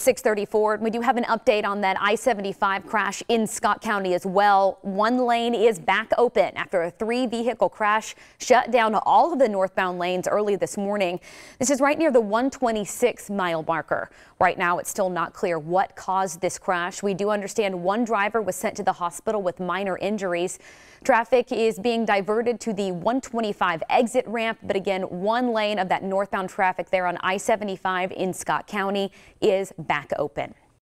634. We do have an update on that I-75 crash in Scott County as well. One lane is back open after a three vehicle crash shut down all of the northbound lanes early this morning. This is right near the 126 mile marker. Right now, it's still not clear what caused this crash. We do understand one driver was sent to the hospital with minor injuries. Traffic is being diverted to the 125 exit ramp, but again, one lane of that northbound traffic there on I-75 in Scott County is back open.